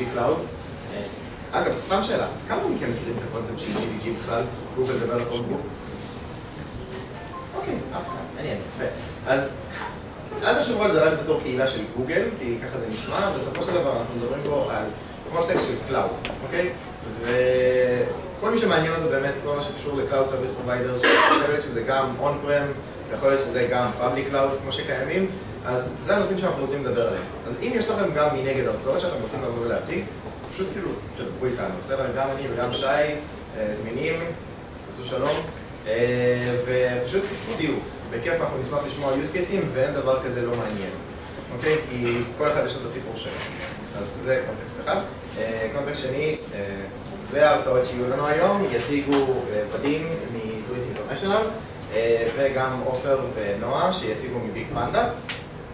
Cloud. אגב, סתם שאלה, כמה מכם מכירים את הקונספט של GDG בכלל? גוגל Developer Group? אוקיי, אף אחד, מעניין. אז אל תחשבו על זה רק בתור קהילה של גוגל, כי ככה זה נשמע, בסופו של דבר אנחנו מדברים פה על קונטקסט של Cloud, אוקיי? וכל מי שמעניין אותו באמת, כל מה שקשור ל-Cloud Service Providers, יכול להיות שזה גם On-Prem, יכול להיות שזה גם Public Clouds כמו שקיימים, אז זה הנושאים שאנחנו רוצים לדבר עליהם. אז אם יש לכם גם מנגד הרצאות שאתם רוצים לבוא ולהציג, פשוט כאילו, תדברו איתנו, בסדר? גם אני וגם שי, זמינים, עשו שלום, ופשוט תציעו. בכיף אנחנו נשמח לשמוע use cases, ואין דבר כזה לא מעניין, אוקיי? כי כל אחד יש לו את הסיפור שלו. אז זה קונטקסט אחד. קונטקסט שני, זה ההרצאות שיהיו לנו היום, יציגו ודים מ-Tweet International, וגם עופר ונועה שיציגו מביג פנדה.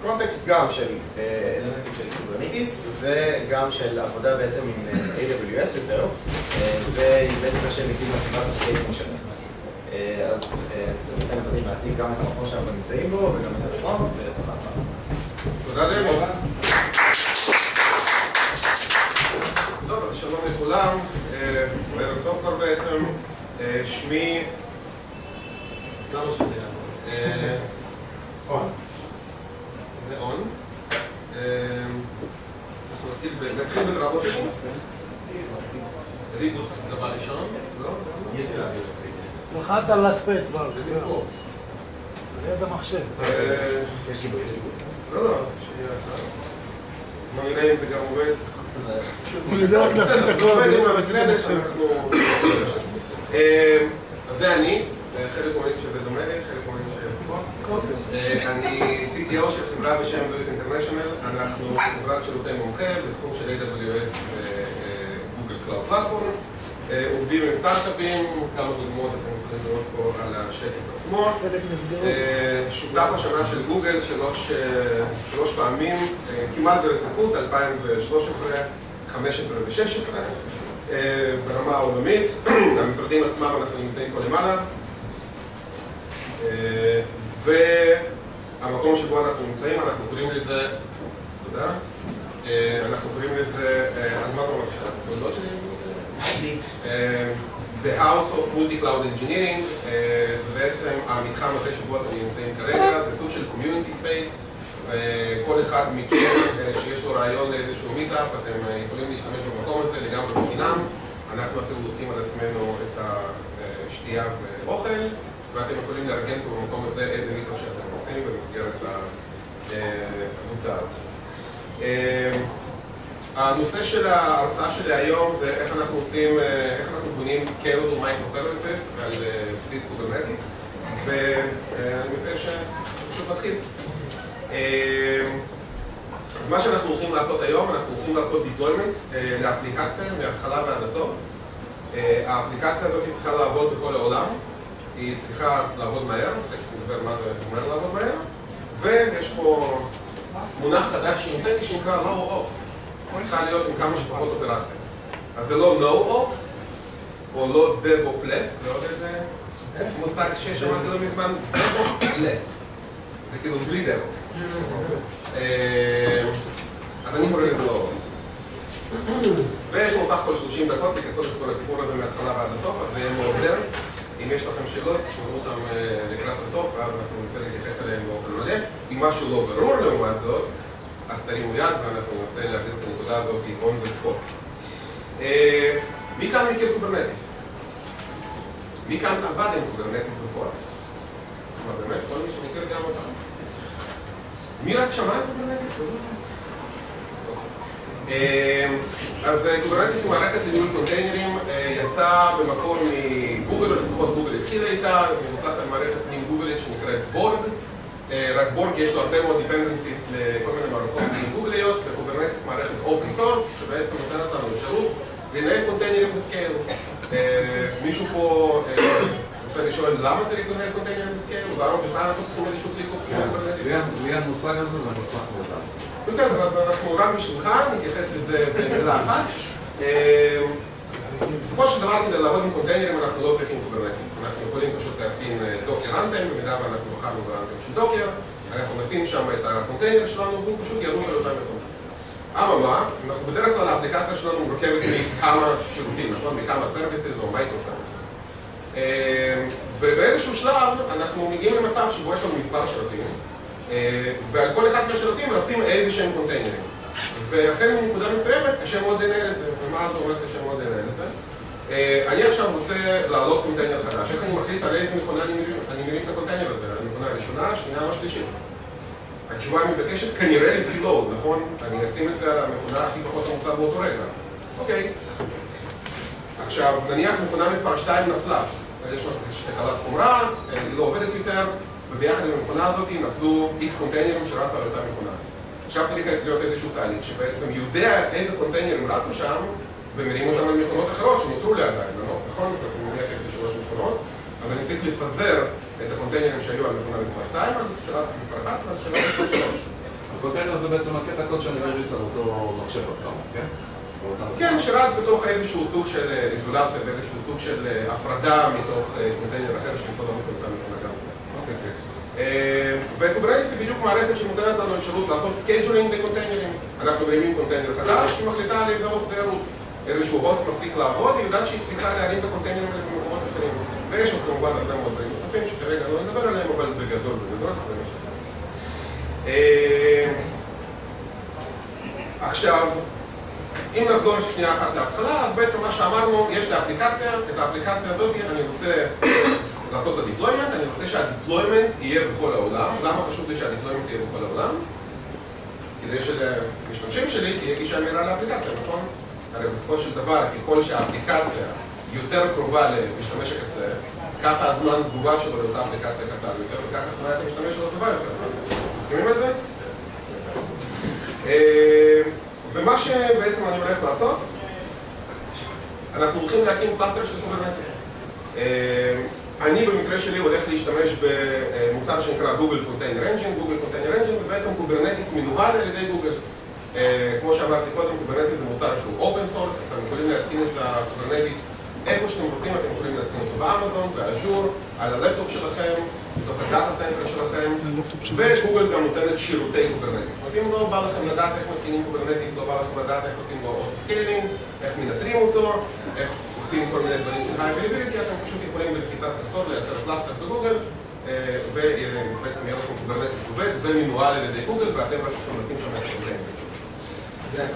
קונטקסט גם של אלמנטים של קוברניטיס וגם של עבודה בעצם עם AWS יותר והיא בעצם מה שהם הקימו לסביבת הסטייטים שלהם אז ניתן לבנים להציג גם את המקום שאנחנו נמצאים בו וגם את עצמם רבה תודה דמו טוב, אז שלום לכולם. ערב טוב כבר בעצם. שמי למה שזה און. זה און. נתחיל בדרמות שלי. ריבוט דבר ראשון? לא? יש לי להעביר לחץ על הספייס בר. ליד המחשב. יש גיבוי, יש גיבוי לא, לא, שנייה אחת. בוא נראה אם זה גם עובד. הוא יודע רק להפעיל את הכל. עובד עם המקלדת שאנחנו... אז זה אני, חלק אומרים שזה דומה לי, חלק אומרים שפחות. אני CTO של חברה בשם Build International, אנחנו חברת שירותי מומחה בתחום של AWS וגוגל Cloud Platform. עובדים עם סטארט-אפים, כמה דוגמאות אתם יכולים לראות פה על השקף עצמו. שותף השנה של גוגל שלוש פעמים, כמעט ברציפות, 2013, 2015 ו-2016, ברמה העולמית. המשרדים עצמם אנחנו נמצאים פה למעלה. והמקום שבו אנחנו נמצאים, אנחנו קוראים לזה, תודה, אנחנו קוראים לזה, אז מה אתה אומר עכשיו? תולדות שלי? The House of Multi-Cloud Engineering, ובעצם המתחם הזה שבו אתם נמצאים כרגע, זה סוג של Community Space, וכל אחד מכם שיש לו רעיון לאיזשהו מיטאפ, אתם יכולים להשתמש במקום הזה לגמרי בחינם. אנחנו אפילו לוקחים על עצמנו את השתייה ואוכל, ואתם יכולים לארגן פה במקום הזה איזה מיטאפ שאתם רוצים במסגרת הקבוצה הזאת. הנושא של ההרצאה שלי היום זה איך אנחנו עושים, איך אנחנו בונים Scalable Microservices על בסיס Kubernetes ואני מציע שפשוט נתחיל. מה שאנחנו הולכים לעשות היום, אנחנו הולכים לעשות deployment לאפליקציה מההתחלה ועד הסוף. האפליקציה הזאת צריכה לעבוד בכל העולם, היא צריכה לעבוד מהר, תכף נדבר מה זה אומר לעבוד מהר, ויש פה מונח חדש שהמצאתי שנקרא Low Ops. צריכה להיות עם כמה שפחות אופרציה. אז זה לא No-Ops, או לא DevOps-less, זה עוד איזה מושג ששמעתי לא מזמן, DevOps-less. זה כאילו בלי DevOps. אז אני קורא לזה לא-Ops. ויש לנו סך הכל 30 דקות לכסות את כל הסיפור הזה מההתחלה ועד הסוף, אז זה יהיה מאוד דרך. אם יש לכם שאלות, תשמרו אותם לקראת הסוף, ואז אנחנו ננסה להתייחס אליהם באופן מלא. אם משהו לא ברור לעומת זאת, אז תרימו יד ואנחנו ננסה להעביר את הנקודה הזאת on the spot. מי כאן מכיר Kubernetes? מי כאן עבד עם Kubernetes בפועל? מה באמת? כל מי שמכיר גם אותם? מי רק שמע על Kubernetes? אז Kubernetes היא מערכת לניהול קונטיינרים, יצא במקור מגוגל, או לפחות גוגל התחילה איתה, מבוסס על מערכת פנים גוגלית שנקראת Borg. רק Borg יש לו הרבה מאוד dependencies לכל מיני מערכות גוגליות, ו Kubernetes מערכת open source, שבעצם נותנת לנו אפשרות לנהל קונטיינרים ב scale. מישהו פה רוצה לשאול למה צריך לנהל קונטיינרים ב scale? למה בכלל אנחנו צריכים איזשהו Kubernetes? לי אין מושג על זה ואני אשמח לדעת. אז אנחנו רק בשבילך, נתייחס לזה במילה אחת. בסופו של דבר כדי לעבוד עם קונטיינרים אנחנו לא צריכים Kubernetes. אנחנו יכולים פשוט להתקין Docker runtime, במידה ואנחנו בחרנו ב runtime של Docker, אנחנו נשים שם את הקונטיינר שלנו והוא פשוט יעלו על אותם מקומות. אממה, אנחנו בדרך כלל האפליקציה שלנו מורכבת מכמה שירותים, נכון? מכמה services או microservices. ובאיזשהו שלב אנחנו מגיעים למצב שבו יש לנו מספר שרתים, אה, ועל כל אחד מהשרתים רצים איזה שהם קונטיינרים. והחל מנקודה מסוימת קשה מאוד לנהל את זה, ומה זה אומר קשה מאוד לנהל את זה? אה, אני עכשיו רוצה לעלות קונטיינר חדש, איך אני מחליט על איזה מכונה אני מרים, אני מרים את הקונטיינר הזה, המכונה הראשונה, השנייה או השלישית. התשובה המתבקשת כנראה לפי load, נכון? אני אשים את זה על המכונה הכי פחות עמוסה באותו רגע. אוקיי. עכשיו, נניח מכונה מספר 2 נפלה, אז יש לנו תקלת חומרה, היא לא עובדת יותר, וביחד עם המכונה הזאת נפלו X קונטיינרים שרצו על אותה מכונה. עכשיו צריך להיות איזשהו תהליך שבעצם יודע איזה קונטיינרים רצו שם ומרים אותם על מכונות אחרות שנותרו לי עדיין, לא? נכון? אני מניח יש לי שלוש מכונות, אז אני צריך לפזר את הקונטיינרים שהיו על מכונה מספר 2, על שלב מספר 1 ועל שלב מספר 3. הקונטיינר זה בעצם הקטע קוד שאני מריץ על אותו מחשב עכשיו, כן? כן, שרץ בתוך איזשהו סוג של איזולציה ואיזשהו סוג של הפרדה מתוך קונטיינר אחר שכל לא מכניסה מכונה גם. אוקיי, וקוברנטיס זה בדיוק מערכת שנותנת לנו אפשרות לעשות סקייג'ולינג לקונטיינרים. אנחנו מרימים קונטיינר חדש, היא מחליטה על איזה הוסט וירוס. איזשהו הוסט מפסיק לעבוד, היא יודעת שהיא צריכה להרים את הקונטיינרים האלה במקומות אחרים. ויש עוד כמובן הרבה מאוד דברים נוספים שכרגע לא נדבר עליהם, אבל בגדול, בגדול זה מה עכשיו, אם נחזור שנייה אחת להתחלה, אז בעצם מה שאמרנו, יש לי אפליקציה, את האפליקציה הזאת אני רוצה לעשות את ה deployment, אני רוצה שה deployment יהיה בכל העולם. למה חשוב לי שה deployment יהיה בכל העולם? כי זה שלמשתמשים שלי תהיה גישה מהירה לאפליקציה, נכון? הרי בסופו של דבר, ככל שהאפליקציה יותר קרובה למשתמש הקצה, ככה הזמן תגובה שלו לאותה אפליקציה קטן יותר, וככה תמונת המשתמש שלו טובה יותר. מסכימים על זה? ומה שבעצם אני הולך לעשות, אנחנו הולכים להקים cluster של Kubernetes. אני במקרה שלי הולך להשתמש במוצר שנקרא Google Container Engine, Google Container Engine זה בעצם Kubernetes מנוהל על ידי גוגל. כמו שאמרתי קודם, Kubernetes זה מוצר שהוא open source, אתם יכולים להתקין את ה Kubernetes איפה שאתם רוצים, אתם יכולים להתקין אותו באמזון, ב Azure, על הלפטופ שלכם, בתוך ה data center שלכם, וגוגל גם נותנת שירותי Kubernetes. זאת אומרת, אם לא בא לכם לדעת איך מתקינים Kubernetes, לא בא לכם לדעת איך נותנים בו auto scaling, איך מנטרים אותו, איך עושים כל מיני דברים של high-availability, אתם פשוט יכולים בלחיצת כפתור לייצר cluster בגוגל, ובעצם יהיה לכם Kubernetes עובד ומנוהל על ידי גוגל, ואתם רק מבצעים שם את ה Kubernetes. זה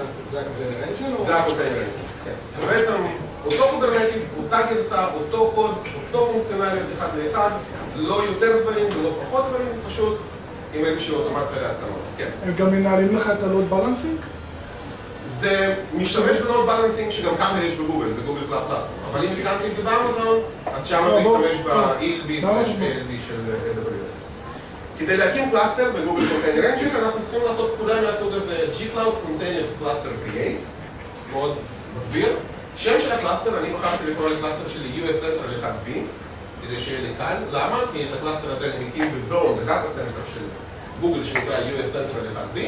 או... זה ה Container Engine, כן. ובעצם אותו Kubernetes, אותה גרסה, אותו קוד, אותו פונקציונליות אחד לאחד, לא יותר דברים ולא פחות דברים, פשוט עם איזושהי אוטומציה להתקנות, כן. הם גם מנהלים לך את ה load balancing? זה משתמש ב load balancing שגם ככה יש בגוגל, ב Google Cloud Platform. אבל אם התקנת את זה באמזון, אז שם אתה משתמש ב-ELB/ALB של AWS. כדי להקים cluster ב Google Container Engine, אנחנו צריכים לעשות פקודה מהסוג הזה gcloud container clusters create, מאוד מגביר. שם של ה cluster, אני בחרתי לקרוא ל cluster שלי US East 1B, כדי שיהיה לי קל. למה? כי את ה cluster הזה אני מקים ב zone, ב data center של גוגל שנקרא US10 1B,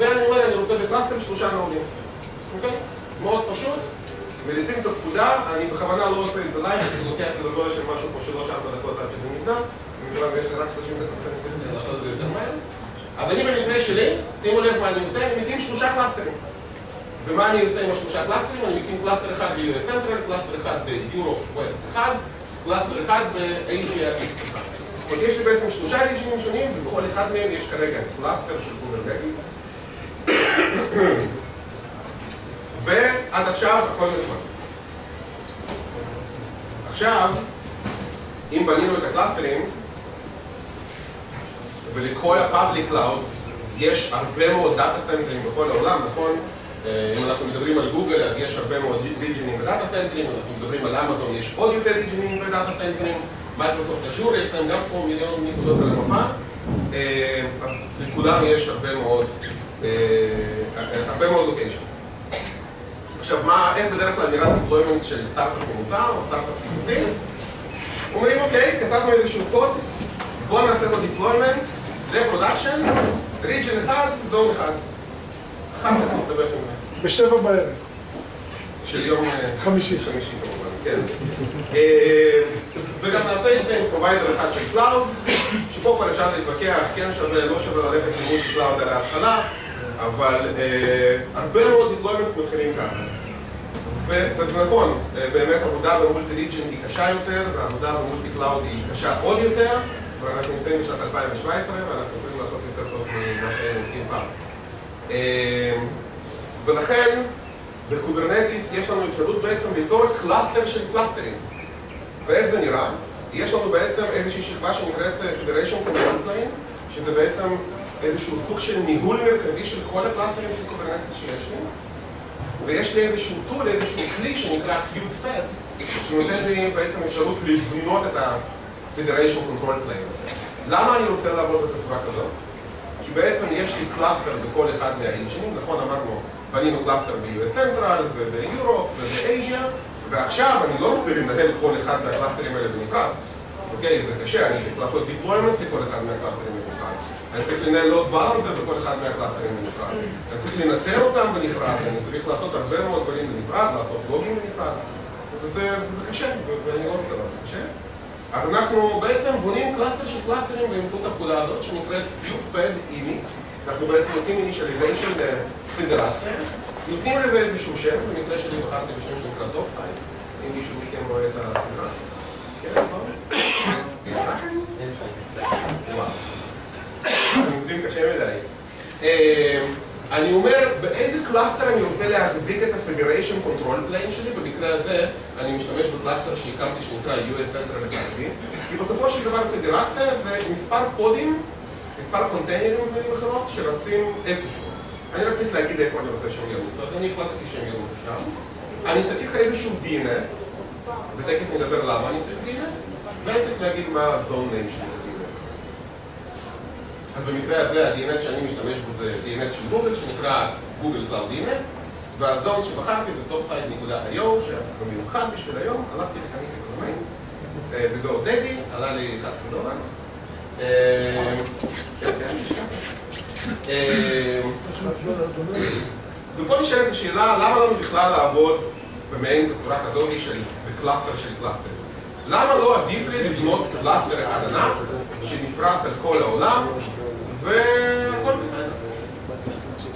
ואני אומר, אני רוצה ב cluster שלושה נודים. אוקיי? מאוד פשוט. מריצים את הפקודה, אני בכוונה לא עושה את זה live, זה לוקח את הגודל של משהו כמו שלוש-ארבע דקות עד שזה נבנה. מכיוון ויש לי רק 30 דקות, אני צריך לעשות את זה יותר מהר. אז אני במקרה שלי, שימו לב מה אני עושה, אני מקים שלושה קלאסטרים. ומה אני עושה עם השלושה קלאסטרים? אני מקים cluster אחד ב-US Central, cluster אחד ב-Europe West 1, cluster אחד ב-Asia East 1. זאת אומרת, יש לי בעצם שלושה ריג'ינים שונים, ובכל אחד מהם יש כרגע cluster של Kubernetes. ועד עכשיו הכל נחמד. עכשיו, אם בנינו את הקלאסטרים, ולכל ה-Public Cloud יש הרבה מאוד דאטה סנטרים בכל העולם, נכון? אם אנחנו מדברים על גוגל, אז יש הרבה מאוד ריג'ינים בדאטה סנטרים, אם אנחנו מדברים על אמזון, יש עוד יותר ריג'ינים בדאטה סנטרים, Microsoft Azure, יש להם גם פה מיליון נקודות על המפה, אז לכולם יש הרבה מאוד, הרבה מאוד locations. עכשיו, מה, איך בדרך כלל נראה deployment של סטארט-אפ ממוצע או סטארט-אפ טיפוסי? אומרים, אוקיי, כתבנו איזשהו קוד, בואו נעשה לו deployment ל production, region אחד, zone אחד. אחר כך נדבר עם בשבע בערב. של יום חמישי. חמישי כמובן, כן. וגם נעשה את זה עם provider אחד של cloud, שפה כבר אפשר להתווכח, כן שווה, לא שווה ללכת ל multi cloud על ההתחלה, אבל אה, הרבה מאוד deployments מתחילים ככה. וזה נכון, אה, באמת עבודה ב multi region היא קשה יותר, ועבודה ב multi cloud היא קשה עוד יותר, ואנחנו נמצאים בשנת 2017, ואנחנו יכולים לעשות יותר טוב ממה שהיינו עושים פעם. אה, ולכן, ב Kubernetes יש לנו אפשרות בעצם ליצור cluster של קלאסטרים. ואיך זה נראה? יש לנו בעצם איזושהי שכבה שנקראת Federation Control Plane, שזה בעצם איזשהו סוג של ניהול מרכזי של כל הקלאסטרים של Kubernetes שיש לי. ויש לי איזשהו tool, איזשהו כלי שנקרא kubefed, שנותן לי בעצם אפשרות לבנות את ה-Federation Control Plane. למה אני רוצה לעבוד בצורה כזאת? כי בעצם יש לי cluster בכל אחד מהריג'ינים, נכון אמרנו, בנינו cluster ב-US Central וב-Europe וב-Asia, ועכשיו אני לא רוצה לנהל כל אחד מהקלאסטרים האלה בנפרד. אוקיי, זה קשה, אני צריך לעשות deployment לכל אחד מהקלאסטרים בנפרד. אני צריך לנהל load balancer בכל אחד מהקלאסטרים בנפרד. אני צריך לנטר אותם בנפרד, אני צריך לעשות הרבה מאוד דברים בנפרד, לעשות לוגים בנפרד. וזה, וזה קשה, ואני לא רוצה לעשות קשה. אז אנחנו בעצם בונים cluster של clusters באמצעות הפקודה הזאת שנקראת kubefed init. אנחנו בעצם עושים initialization לפדרציה, נותנים לזה איזשהו שם, במקרה שלי בחרתי בשם שנקרא דוקפייל, אם מישהו מכם רואה את הסדרה. כן, נכון? עובדים קשה מדי. אה, אני אומר, באיזה cluster אני רוצה להחזיק את ה-Federation Control Plane שלי, במקרה הזה אני משתמש ב cluster שהקמתי שנקרא US Central FSB, כי בסופו של דבר פדרציה זה מספר pod ים, מספר קונטיינרים במילים אחרות, שרצים איפשהו. אני רציתי להגיד איפה אני רוצה שהם ירוצו, אז אני החלטתי שהם ירוצו שם. אני צריך איזשהו DNS, ותכף נדבר למה אני צריך DNS, ואני צריך להגיד מה ה-zone name שלי. אז במקרה הזה ה-DNS שאני משתמש בו זה DNS של גוגל, שנקרא Google Cloud DNS, וה zone שבחרתי זה topsite.io, שבמיוחד בשביל היום הלכתי וקניתי את הדומיין הזה, עלה לי 11 דולר. אה, כן, כן. אה, ופה נשאלת השאלה, למה לנו בכלל לעבוד במעין בצורה כזאת של ב cluster של cluster? למה לא עדיף לי לבנות cluster אחד ענק שנפרס על כל העולם והכל בסדר?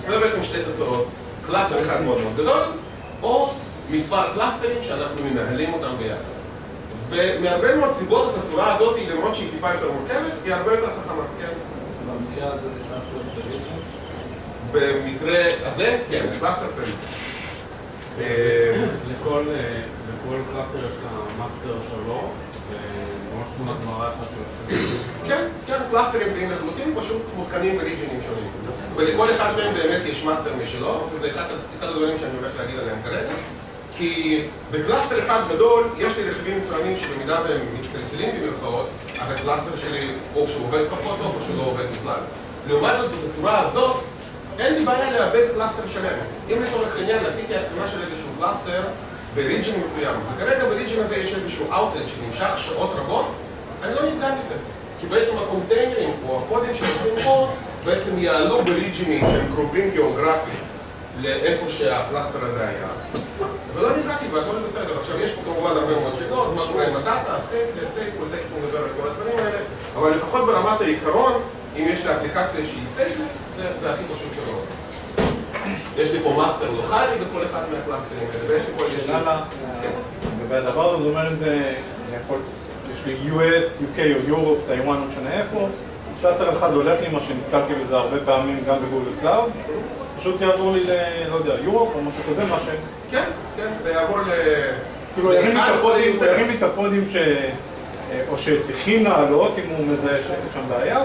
זה בעצם שתי תוצאות, cluster אחד מאוד מאוד גדול או מספר cluster ים שאנחנו מנהלים אותם ביחד. ומהרבה מאוד סיבות התצורה הזאת, למרות שהיא טיפה יותר מורכבת, היא הרבה יותר חכמה, כן? במקרה הזה זה cluster per region? במקרה הזה, כן, זה cluster per region. אה, לכל אה, לכל cluster יש את ה master שלו, וממש תמונת מראה. כן, כן, cluster ים זהים לחלוטין, פשוט מותקנים ב region ים שונים. ולכל אחד מהם באמת יש master משלו, וזה אחד הדברים שאני הולך להגיד עליהם כרגע. כי ב cluster אחד גדול, יש לי רכיבים מסוימים שבמידה והם מתקלקלים במרכאות, אז ה cluster שלי או שהוא עובד פחות טוב או שהוא לא עובד בכלל. לעומת זאת, בצורה הזאת, אין לי בעיה לאבד cluster שלם. אם לצורך העניין עשיתי התקנה של איזשהו cluster ב region מסוים, וכרגע ב region הזה יש איזשהו Outage שנמשך שעות רבות, אני לא נפגע מזה. כי בעצם הקונטיינרים או ה pod ים שנמצאים פה בעצם יעלו ב region ים שהם קרובים גיאוגרפית לאיפה שה cluster הזה היה. ולא נפגעתי והכל בסדר. עכשיו יש פה כמובן הרבה מאוד שאלות, מה קורה עם ה data, stateless, stateful, תכף נדבר על כל הדברים האלה, אבל לפחות ברמת העיקרון, אם יש לאפליקציה שהיא stateless, זה זה הכי פשוט שלו. יש לי פה master לוקאלי בכל אחד מה cluster ים האלה, ויש לי פה איזושהי... שאלה לגבי הדבר הזה, זאת אומרת אם זה, יש לי US, UK או Europe, טיוואן, לא משנה איפה, cluster אחד הולך לי, מה שנתקלתי בזה הרבה פעמים גם ב Google Cloud, פשוט יעבור לי ל... לא יודע, Europe או משהו כזה, מה ש... כן, כן, זה יעבור ל... כאילו ירים לי את ה pod ים, ליותר. ירים לי את ה pod ים ש... או שצריכים לעלות אם הוא מזהה שיש שם בעיה,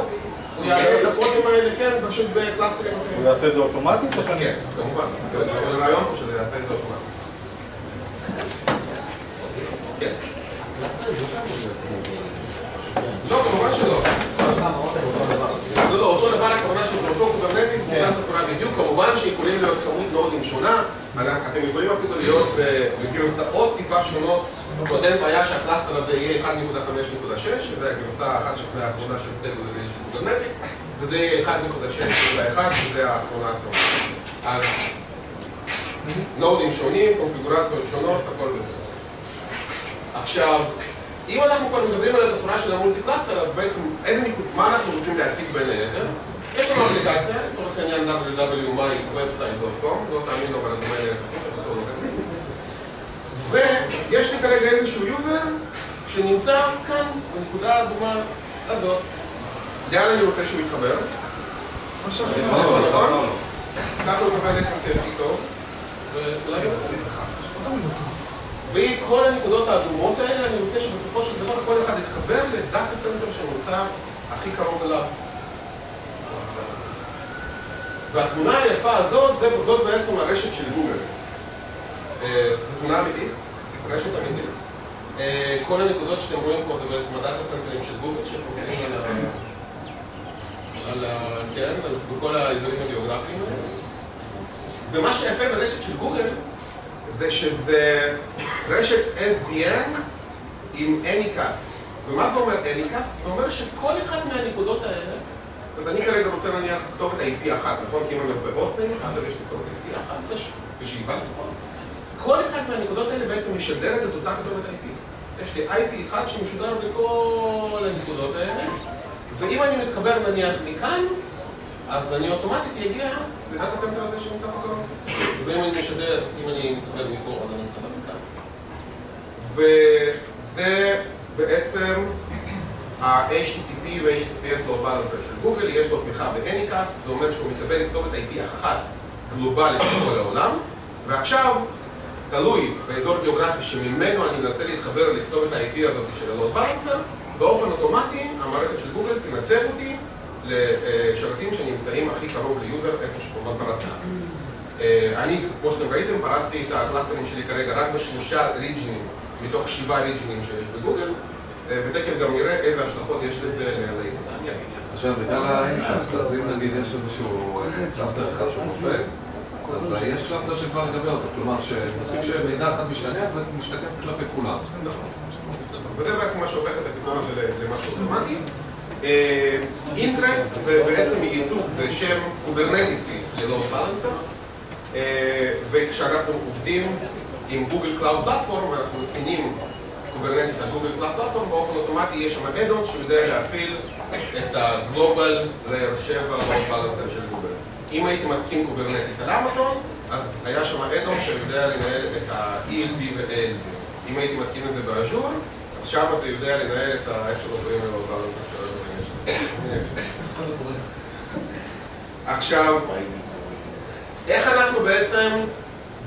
הוא יעלה את ה pod ים האלה, כן, פשוט ב cluster ים אחרים. הוא יעשה את זה אוטומטית. כן, כמובן. הרעיון פה שזה יעשה את זה אוטומטית. כן. לא, כמובן שלא. לא, לא, אותו דבר, הכוונה זה גם תצורה בדיוק, כמובן שיכולים להיות כמות אתם יכולים אפילו להיות בגרסאות טיפה שונות, אין בעיה שה cluster הזה יהיה 1.5.6, שזה הגרסה האחת שלפני האחרונה של stable של Kubernetes, וזה יהיה 1.6.1, שזה האחרונה האחרונה. אז נודים שונים, קונפיגורציות שונות, הכל בסדר. עכשיו, אם אנחנו כבר מדברים על התוכנה של המולטי קלאסטר, אז בעצם איזה נקוד, מה אנחנו רוצים להשיג בין היתר? יש לנו אפליקציה, לצורך העניין www.mywebsite.com, לא תאמינו, אבל אבל אותו לא ויש לי כרגע איזשהו יוזר שנמצא כאן, בנקודה אדומה הזאת. לאן אני רוצה שהוא יתחבר? לא, נכון? לא. ככה הוא מקבל את הכי טוב. ואולי גם. וכל הנקודות האדומות האלה, אני רוצה שבסופו של דבר כל אחד יתחבר ל data center שנמצא הכי קרוב אליו. והתמונה היפה הזאת, זה- זאת בעצם הרשת של גוגל. אה, זו תמונה אמיתית, רשת אמיתית. אה, כל הנקודות שאתם רואים פה זה בעצם ה data center ים של גוגל שפרוסים על ה... כן, בכל האזורים הגיאוגרפיים האלה. ומה שיפה ברשת של גוגל זה שזה רשת SDN עם Anycast. ומה זה אומר Anycast? זה אומר שכל אחד מהנקודות האלה, אז אני כרגע רוצה נניח כתובת IP אחת, נכון? כי אם אני עושה hosting, אז יש לי כתובת IP אחת, יש בשאיבה לפחות. כל אחד מהנקודות האלה בעצם משדרת את אותה כתובת IP. יש לי IP אחד שמשודר בכל הנקודות האלה, ואם אני מתחבר נניח מכאן, אז אני אוטומטית אגיע ל data center הזה שנמצא פה קרוב. ואם אני משדר, אם אני מתחבר מפה, אז אני מתחבר מכאן. וזה בעצם ה-HTTP ו-HTTPS load balancer של גוגל, יש לו תמיכה ב-Anycast, זה אומר שהוא מקבל כתובת IP אחת גלובלית בכל העולם, ועכשיו, תלוי באזור גיאוגרפי שממנו אני מנסה להתחבר לכתובת ה-IP הזאת של ה load balancer, באופן אוטומטי המערכת של גוגל תנתב אותי לשרתים שנמצאים הכי קרוב ל user, איפה שכמובן פרסתי. אה, אני, כמו שאתם ראיתם, פרסתי את הקלאסטרים שלי כרגע רק בשלושה ריג'ינים, מתוך שבעה ריג'ינים שיש בגוגל, ותכף גם נראה איזה השלכות יש לזה ל- עכשיו, בגלל ה anycast, אז אם נגיד יש איזשהו אה, cluster אחד שהוא נופל, אז אה, יש cluster שכבר נדבר אותו, כלומר שמספיק שמידע אחד משתנה, אז זה משתקף כלפי כולם. וזה בעצם מה שהופך את הפתרון הזה למשהו אוטומטי. Ingress זה בעצם ייצוג, זה שם קוברנטיסי ל load balancer, וכשאנחנו עובדים עם Google Cloud Platform ואנחנו מתקינים Kubernetes על Google Cloud Platform, באופן אוטומטי יש שם add-on שיודע להפעיל את ה global layer 7 load balancer של גוגל. אם הייתי מתקין Kubernetes על אמזון, אז היה שם add-on שיודע לנהל את ה-ELB ו-ALB. אם הייתי מתקין את זה ב Azure, אז שם אתה יודע לנהל את. איך שלא קוראים ל load balancer של הדברים יש. עכשיו, איך אנחנו בעצם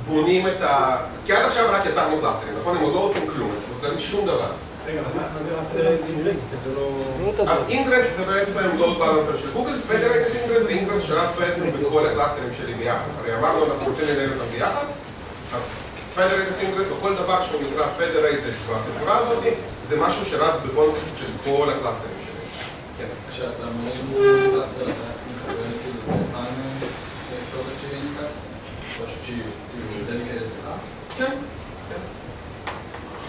בונים את ה... כי עד עכשיו רק יצרנו קלאסטרים, נכון? הם עוד לא עושים כלום, אז אין שום דבר. רגע, מה זה Ingress? זה לא... Ingress זה בעצם load balancer של גוגל, federated Ingress זה Ingress שרץ בעצם בכל הקלאסטרים שלי ביחד. הרי אמרנו אנחנו רוצים לנהל אותם ביחד, אז federated Ingress או כל דבר שהוא נקרא federated בחברה הזאת, זה משהו שרץ ב context של כל הקלאסטרים שלי. כן. כשאתה מרים cluster אתה מתחבר כאילו ל same כתובת של anycast, פשוט שהיא כאילו dedicated לך. כן, כן. אה,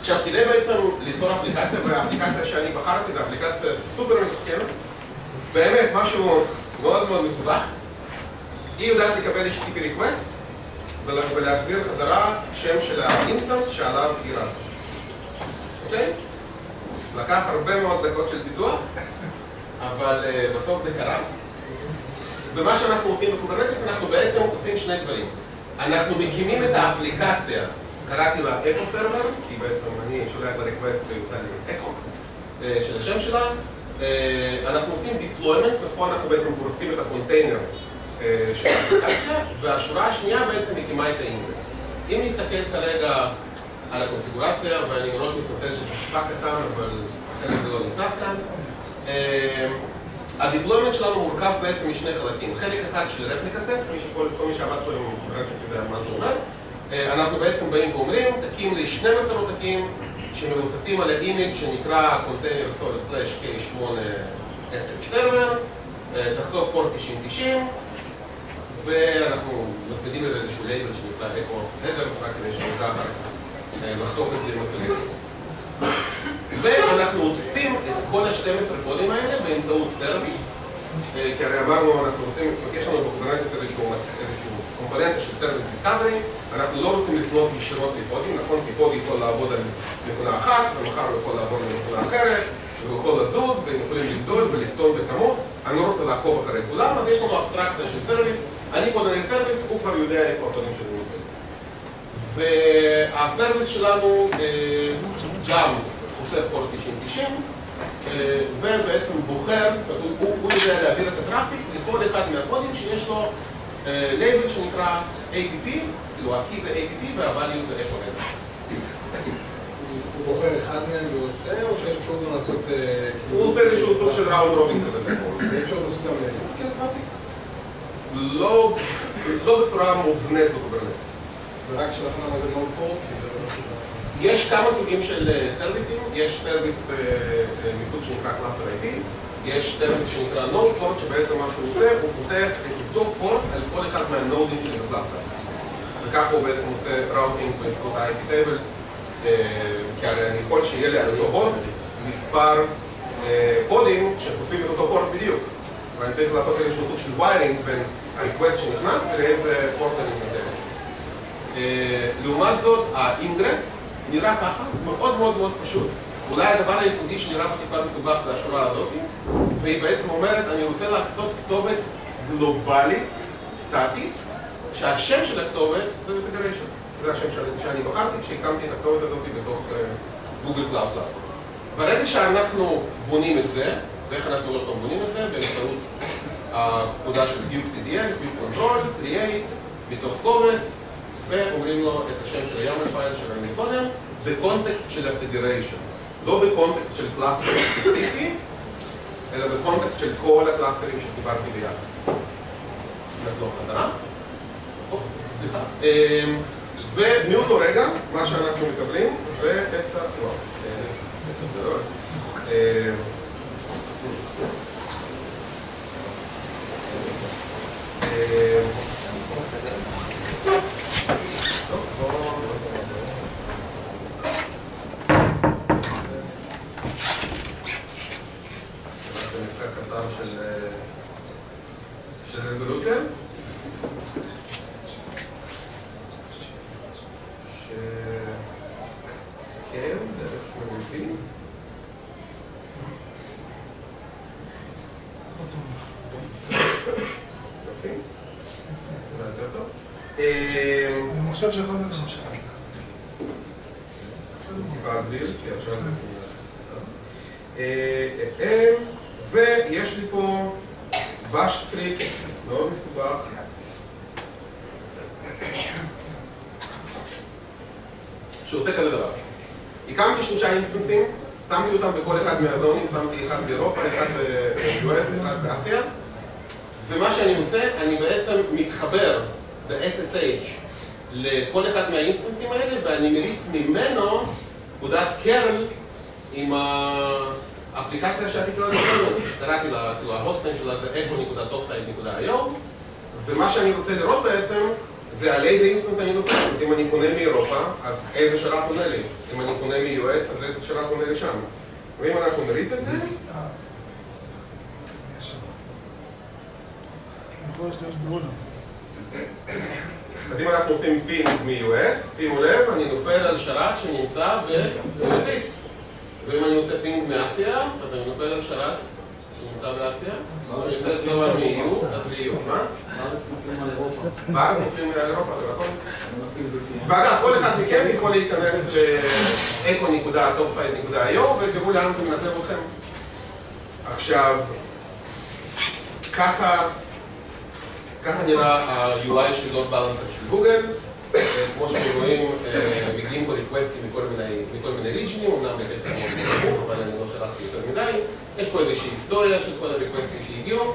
עכשיו, כדי בעצם ליצור אפליקציה, והאפליקציה שאני בחרתי זו אפליקציה סופר מתוחכמת, באמת משהו מאוד מאוד מסובך. היא יודעת לקבל HTTP request ולה- ולהחזיר חזרה שם של ה instance שעליו היא רצה. אוקיי? לקח הרבה מאוד דקות של פיתוח, אבל אה, בסוף זה קרה. ומה שאנחנו עושים ב Kubernetes, אנחנו בעצם עושים שני דברים. אנחנו מקימים את האפליקציה, קראתי לה echo server, כי בעצם אני שולח לה request ויוצא לי אקו, אה, של השם שלה. אה, אנחנו עושים deployment, ופה אנחנו בעצם פורסים את הקונטיינר אה, של האפליקציה, והשורה השנייה בעצם מקימה את ה Ingress. אם נסתכל כרגע על הקונפיגורציה, ואני מראש מתנצל שזה קטן, אבל חלק זה לא נכנס כאן. ה deployment שלנו מורכב בעצם משני חלקים. חלק אחד של replica set, כל מי שעבד פה עם רפליקה יודע מה זה אומר. אה, אנחנו בעצם באים ואומרים, תקים לי 12 עותקים שמבוססים על ה image שנקרא container slash k8 server, אה, תחשוף port 9090, ואנחנו מצמידים לזה איזשהו לייבל שנקרא echo header, רק כדי שנדע אחר כך אה, לחתוך את זה עם הפלאטים. ואנחנו עוטפים את כל ה-12 פודים האלה באמצעות service, כי הרי אמרנו, אנחנו רוצים, יש לנו ב Kubernetes איזשהו קומפוננטה של service discovery, אנחנו לא רוצים לפנות ישירות לפודים, נכון? כי pod יכול לעבוד על מכונה אחת, ומחר הוא יכול לעבוד על מכונה אחרת, והוא יכול לזוז, והם יכולים לגדול ולקטון בכמות, אני לא רוצה לעקוב אחרי כולם, אז יש לנו אבסטרקציה של service, אני פונה ל service, הוא כבר יודע איפה הפודים שלי נמצאים. וה service שלנו אה, גם חושף port 9090, אה, ובעצם בוחר, הוא, יודע להעביר את ה traffic לכל אחד מהפודים שיש לו לייבל שנקרא APP, כאילו ה-key זה APP וה-value זה אין. הוא בוחר אחד מהם ועושה, או שיש אפשרות גם לעשות... אה, הוא עושה איזשהו סוג של round robining כזה. אפשר לעשות גם כן traffic? לא, לא בצורה מובנית ב Kubernetes. ורק שלכם למה זה מאוד port, כי זה לא משהו... יש כמה סוגים של אה, סרוויסים, יש service אה, אה, מסוג שנקרא Cluster IP, יש service שנקרא Node Port, שבעצם מה שהוא עושה, הוא פותח את אותו port על כל אחד מהנודים שלי בקלאסטר. וככה הוא בעצם עושה routing באמצעות ה-IP tables, אה, כי הרי אני יכול שיהיה לי על אותו host מספר אה, פודים שחושפים את אותו port בדיוק. ואני צריך לעשות איזשהו סוג של wiring בין ה-request שנכנס ולאיזה port אני מנתב. אה, לעומת זאת, ה Ingress נראה ככה, מאוד מאוד מאוד פשוט. אולי הדבר היחידי שנראה בטיפה מסובך זה השורה הזאת, והיא בעצם אומרת, אני רוצה להקצות כתובת גלובלית, סטטית, שהשם של הכתובת זה federation. זה השם שאני, בחרתי כשהקמתי את הכתובת הזאת בתוך Google Cloud Platform. ברגע שאנחנו בונים את זה, ואיך אנחנו עוד פעם בונים את זה? באמצעות הפקודה של kube CTL, kube control, Create, מתוך קובץ, ואומרים לו את השם של ה-YAML file שראינו קודם, זה context של ה-Federation. לא ב context של cluster ספציפי, אלא ב context של כל הקלאסטרים שדיברתי ביחד. נחזור חזרה. אמ, ומאותו רגע, מה שאנחנו מקבלים, ואת ה... וואו, זה. אמ, אמ, של אה, Zelfs ze grote echo.topside.io ומה שאני רוצה לראות בעצם זה על איזה instance אני נופל. אם אני פונה מאירופה, אז איזה שרת עונה לי. אם אני פונה מ-US, אז איזה שרת עונה לי שם. ואם אנחנו נריץ את זה. אז אם אנחנו עושים ping מ-US, שימו לב, אני נופל על שרת שנמצא בבסיס. ואם אני עושה ping מאסיה, אז אני נופל על שרת באסיה. אם אני עושה ping מ-EU, אז ב-EU. מה? בארץ נופלים על אירופה. בארץ נופלים על אירופה, זה נכון? ואגב, כל אחד מכם יכול להיכנס ב-eco.topside.io ותראו לאן זה מנתב אתכם. עכשיו, ככה ככה נראה ה-UI של load balancer של גוגל. כמו שאתם רואים, אה, מגיעים פה ריקווסטים מכל מיני, מכל מיני ריג'נים, אמנם בקטע מאוד נמוך, אבל אני לא שלחתי יותר מדי. יש פה איזושהי היסטוריה של כל הריקווסטים שהגיעו,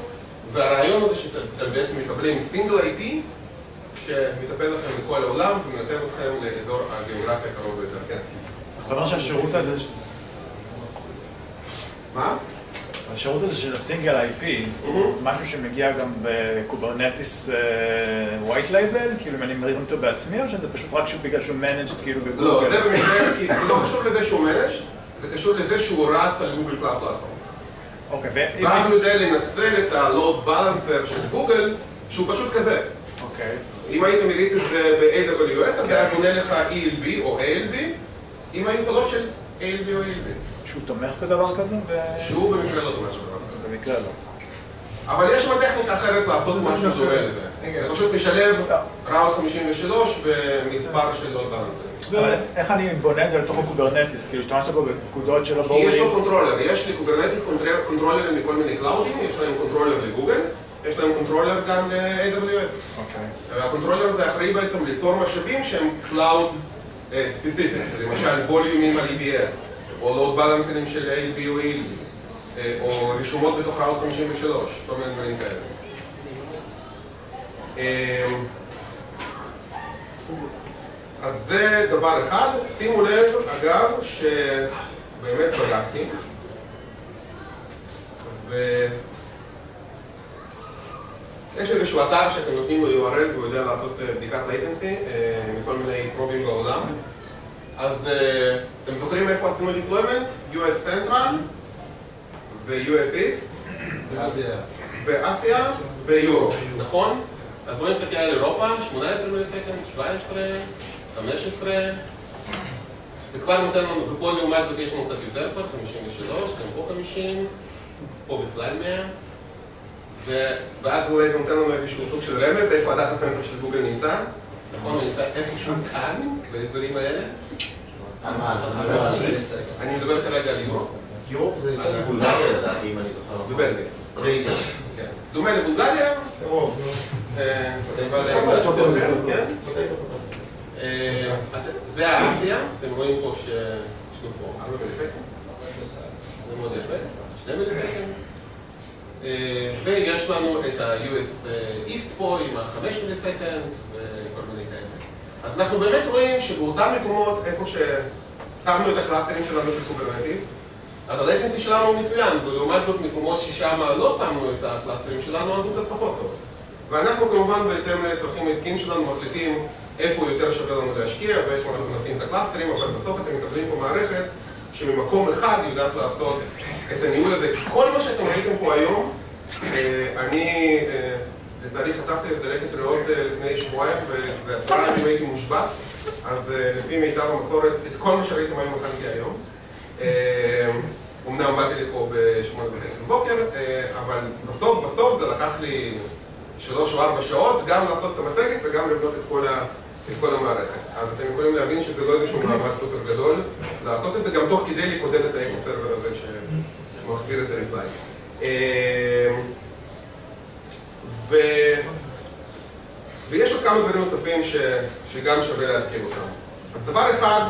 והרעיון הוא שאתם בעצם מקבלים single IP שמטפל לכם בכל העולם ומנתב אתכם לאזור הגיאוגרפיה הקרוב ביותר, כן. אז אתה אומר שהשירות הזה, מה? השירות הזה של ה single IP, משהו שמגיע גם ב Kubernetes white label, כאילו אם אני מרים אותו בעצמי, או שזה פשוט רק בגלל שהוא managed כאילו לא, בגוגל? זה במקרה, כי זה לא קשור לזה שהוא managed, זה קשור לזה שהוא רץ על Google Cloud Platform. אוקיי. ואז הוא יודע לנצל את ה-load balancer של גוגל, שהוא פשוט כזה. אוקיי. אם היית מריץ את זה ב-AWS, אז היה בונה לך ELB או ALB, עם היכולות של ALB או ALB. שהוא תומך בדבר כזה? שהוא במקרה לא דומה של דבר כזה. במקרה לא. אבל יש שם טכניקה אחרת לעשות משהו דומה לזה. זה פשוט משלב Route 53 ומספר של עוד. אבל איך אני בונה את זה לתוך ה Kubernetes? כאילו, השתמשת בו בפקודות שלא כי ברור יש לי. לו controller, יש ל Kubernetes controller- קונטרולרים מכל מיני קלאודים, יש להם controller לגוגל, יש להם controller גם ל-AWS. אוקיי. וה controller זה אחראי בעצם ליצור משאבים שהם cloud ספציפיים, למשל ווליומים על EBS, או load balancer ים של או ALB, אה, או רשומות בתוך ראוט 53, כל מיני דברים כאלה. אה, אז זה דבר אחד. שימו לב, אגב, שבאמת בדקתי, ו... יש איזשהו אתר שאתם נותנים לו URL והוא יודע לעשות אה, בדיקת latency אה, מכל מיני פרובים בעולם. אז אתם זוכרים איפה עשינו deployment? US Central ו-US East ואסיה ו Europe, נכון? אז בואו נסתכל על אירופה, 18 millisecond, 17, 15 זה כבר נותן לנו, ופה לעומת זאת יש לנו קצת יותר כבר, 53, גם פה 50, פה בכלל 100 ו- ואז אולי זה נותן לנו איזשהו סוג של רמז, איפה ה data center של גוגל נמצא. נכון, הוא נמצא איפשהו כאן, באזורים האלה. אני מדבר כרגע על יורו, יורופ זה נמצא בבולגריה לדעתי, אם אני זוכר נכון. בבלגיה. בבלגיה. כן. דומה לבולגריה. אה, יש כן. פחות פחות. אה, זה האסיה, אתם רואים פה שיש לנו פה 4 מיליסקנד. זה מאוד יפה, 2 מיליסקנד. אה, ויש לנו את ה-US East פה עם ה-5 millisecond וכל מיני כאלה. אז אנחנו באמת רואים שבאותם מקומות, איפה ששמנו את הקלאסטרים שלנו של Kubernetes, אז ה-latency שלנו הוא מצוין, ולעומת זאת מקומות ששם לא שמנו את הקלאסטרים שלנו, אז הוא קצת פחות טוב. ואנחנו כמובן בהתאם לצרכים העסקיים שלנו מחליטים איפה יותר שווה לנו להשקיע ואיפה אנחנו נשים את הקלאסטרים, אבל בסוף אתם מקבלים פה מערכת שממקום אחד יודעת לעשות את הניהול הזה. כל מה שאתם ראיתם פה היום, אה, אני אה, לצערי חטפתי את דלקת ריאות אה, לפני שבועיים ועשרה ימים הייתי מושבת, אז לפי מיטב המסורת, את כל מה שראיתם היום אכלתי היום. אמנם באתי לפה בשמונה וחצי בבוקר, אבל בסוף בסוף זה לקח לי שלוש או ארבע שעות, גם לעשות את המצגת וגם לבנות את כל, ה, את כל המערכת. אז אתם יכולים להבין שזה לא איזשהו מאמץ סופר גדול, לעשות את זה גם תוך כדי לקודד את ה echo server הזה שמחזיר את ה reply. אה, ו... ויש עוד כמה דברים נוספים ש... שגם שווה להזכיר אותם. אז דבר אחד,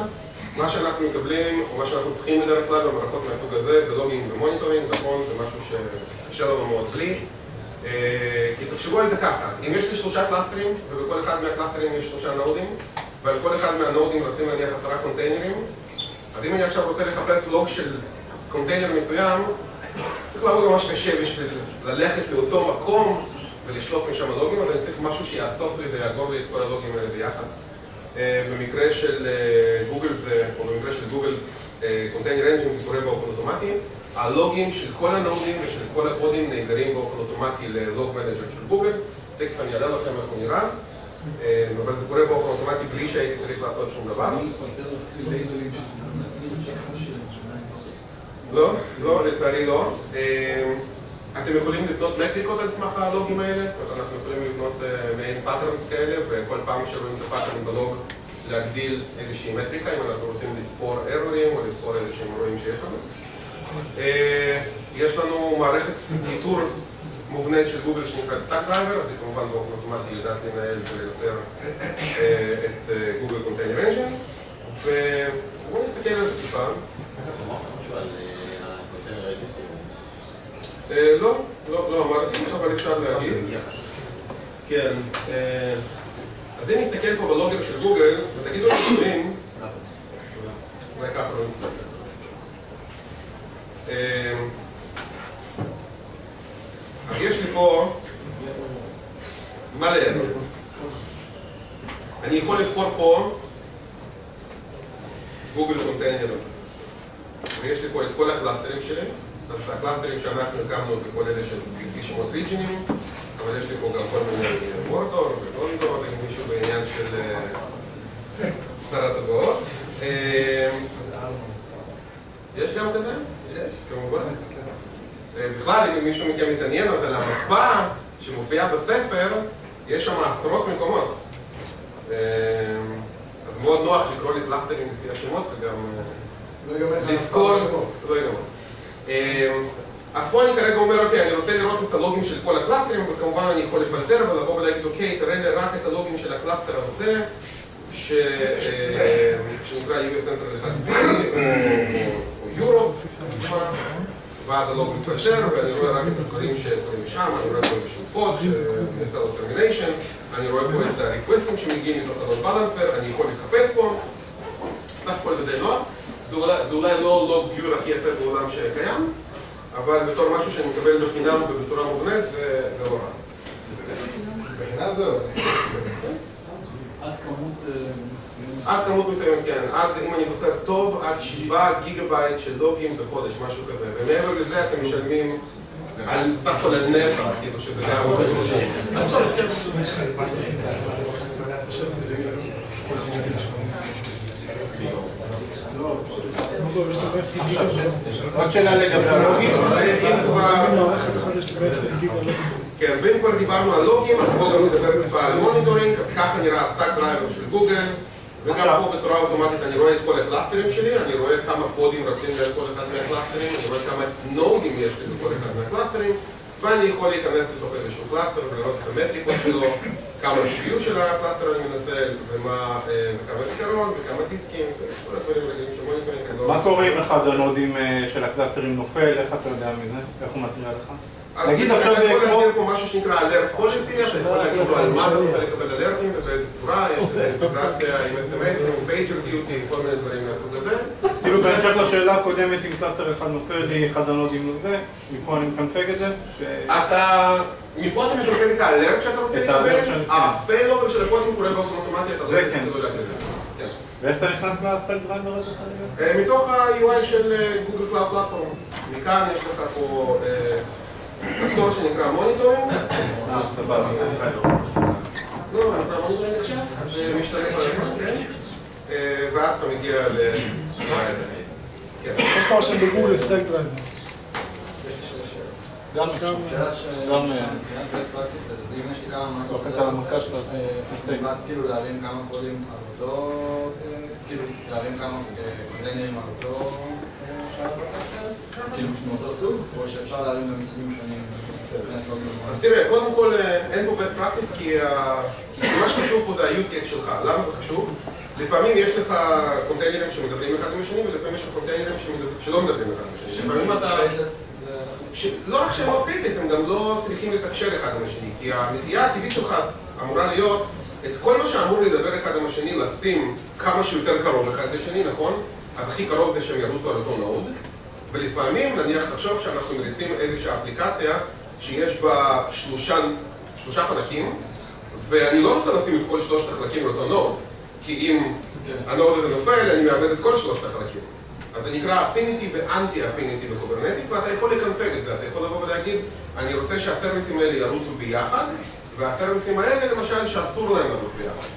מה שאנחנו מקבלים, או מה שאנחנו צריכים בדרך כלל במערכות מהסוג הזה, זה logging ו monitoring, נכון? זה משהו שקשה לנו מאוד בלי. אה, כי תחשבו על זה ככה, אם יש לי שלושה קלאסטרים, ובכל אחד מהקלאסטרים יש שלושה נודים, ועל כל אחד מהנודים רצים נניח עשרה קונטיינרים, אז אם אני עכשיו רוצה לחפש לוג של קונטיינר מסוים, צריך לעבוד ממש קשה בשביל ללכת לאותו מקום ולשלוף משם לוגים, אז אני צריך משהו שיאסוף לי ויאגור לי את כל הלוגים האלה ביחד. אה, במקרה של אה, גוגל, או במקרה של Google Container Engine זה קורה באופן אוטומטי. הלוגים של כל הנודים ושל כל הפודים נאגרים באופן אוטומטי ל log manager של גוגל. תכף אני אראה לכם איך הוא נראה, אה, אבל זה קורה באופן אוטומטי בלי שהייתי צריך לעשות שום דבר. לא, לא, לצערי לא. אה, אתם יכולים לבנות מטריקות על סמך הלוגים האלה, זאת אומרת, אנחנו יכולים לבנות אה, מעין patterns כאלה, וכל פעם שרואים את ה pattern בלוג להגדיל איזושהי מטריקה, אם אנחנו רוצים לספור ארורים או לספור איזה שהם אירועים שיש לנו. אה, יש לנו מערכת ניטור מובנית של גוגל שנקראת Stackdriver, אז היא כמובן באופן אוטומטי יודעת לנהל ולנטר אה, את Google Container Engine, ובואו נסתכל על זה אה. אה, לא, לא, לא אמרתי, אבל אפשר להגיד. כן. אה, אז אם נסתכל פה ב logger של גוגל, ותגידו לי דברים, אולי ככה לא נסתכל. אה, אז יש לי פה מלא. אני יכול לבחור פה Google Container, ויש לי פה את כל הקלאסטרים שלי. אז הקלאסטרים שאנחנו הקמנו זה כל אלה שלפי שמות ריג'ינים, אבל יש לי פה גם כל מיני מורדור וגונדור, אם מישהו בעניין של אה, שר הטבעות. אה, יש גם כזה? יש, כמובן. בכלל, אם מישהו מכם מתעניין, אז על המפה שמופיעה בספר, יש שם עשרות מקומות. אה, אז מאוד נוח לקרוא לקלאסטרים לפי השמות וגם אה, לזכור, לא ייגמר. אה, אז פה אני כרגע אומר, אוקיי, אני רוצה לראות את הלוגים של כל הקלאסטרים, וכמובן אני יכול לפלטר ולבוא ולהגיד, אוקיי, תראה לי רק את הלוגים של ה cluster הזה, ש- אה, שנקרא US Central 1B, או יורופ, ואז הלוג מתפלטר, ואני רואה רק את הדברים שקורים שם, אני רואה פה איזשהו שנקרא לו termination, אני רואה פה את הריקווסטים שמגיעים מתוך הלוג בלנסר, אני יכול להתחפש פה, סך הכל זה די נוח, זה אולי- זה לא לוג ויור הכי יפה בעולם שקיים, אבל בתור משהו שאני מקבל בחינם ובצורה מובנית, זה זה לא רע. בחינם זהו. עד כמות אה, מסוימת. עד כמות מסוימת, כן, עד, אם אני זוכר טוב, עד 7 גיגה בייט של לוגים בחודש, משהו כזה, ומעבר לזה אתם משלמים על סך הכל על נפח, כאילו שזה גם... עוד שאלה לגבי הלוגים? אם כבר- כן, ואם כבר דיברנו על לוגים, אז בואו גם נדבר טיפה על monitoring, אז ככה נראה ה Stackdriver של גוגל, וגם. פה בצורה אוטומטית אני רואה את כל הקלאסטרים שלי, אני רואה כמה פודים רצים לכל אחד מהקלאסטרים, אני רואה כמה נודים יש לי בכל אחד מהקלאסטרים, ואני יכול להיכנס לתוך איזשהו cluster ולראות את המטריקות שלו, כמה CPU של ה cluster אני מנצל, ומה, אה, וכמה זיכרון, וכמה דיסקים, וכל הדברים הרגילים של monitoring. לא- מה קורה אם אחד הנודים אה, של הקלאסטרים נופל? איך אתה יודע מזה? איך הוא מתריע לך? נגיד עכשיו זה יכול. להגדיר פה משהו שנקרא alert policy, אתה יכול להגיד לו על מה אתה רוצה לקבל אלרטים ובאיזה צורה, יש לזה אינטגרציה עם SMS, עם PagerDuty, כל מיני דברים מהסוג הזה. כאילו בהמשך לשאלה הקודמת, אם cluster אחד נופל לי, אחד הנודים לזה, מפה אני מקנפג את זה? אתה, מפה אתה מתרכז את ה alert שאתה רוצה לקבל. ה failover של הפודים קורה באופן אוטומטי, אתה זה לא כן. לא את זה. כן. ואיך אתה נכנס ל Stackdriver הזה כרגע? אה, מתוך ה-UI של גוגל קלאוד פלטפורם. מכאן יש לך פה כפתור שנקרא מוניטורינג. אה, סבבה. לא, נקרא מוניטורינג עכשיו, זה משתנה כל הזמן, כן? ואז אתה מגיע ל... כן. מה שאתה רושם בגוגל סטייק דרייבר. גם שאלה ש... גם, אם יש לי כמה מה אתה לוחץ עושה על בסט, המכה שלך, תצא. מומלץ כאילו להרים כמה קודים על אותו, כאילו להרים כמה קונטיינרים על אותו כאילו מאותו סוג, או שאפשר להרים גם מסוגים שונים אז תראה, קודם כל אה, אין פה best practice כי ה- כי מה שחשוב פה זה ה-use case שלך. למה זה חשוב? לפעמים יש לך קונטיינרים שמדברים אחד עם השני ולפעמים יש לך קונטיינרים שלא מדברים אחד עם השני. לפעמים אתה... ש... לא רק שהם לא פיזית, הם גם לא צריכים לתקשר אחד עם השני, כי הנטייה הטבעית שלך אמורה להיות את כל מה שאמור לדבר אחד עם השני, לשים כמה שיותר קרוב אחד לשני, נכון? אז הכי קרוב זה שהם ירוצו על אותו node, ולפעמים, נניח, תחשוב שאנחנו מריצים איזושהי אפליקציה שיש בה שלושה, שלושה חלקים, ואני לא רוצה לשים את כל שלושת החלקים על אותו node, כי אם ה node הזה נופל, אני מאבד את כל שלושת החלקים. אז זה נקרא affinity ו anti affinity ב Kubernetes, ואתה יכול לקנפג את זה, אתה יכול לבוא ולהגיד, אני רוצה שהסרוויסים האלה ירוצו ביחד, והסרוויסים האלה למשל שאסור להם לרוץ ביחד.